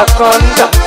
anaconda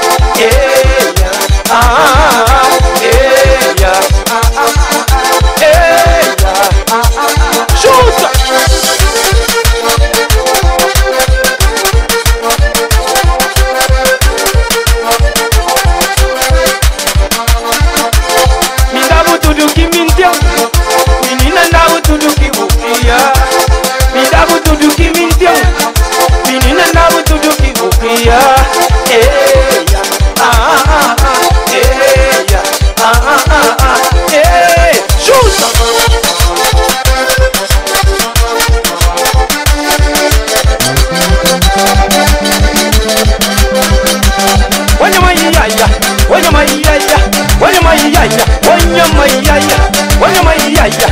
onyomayaya onyomayaya.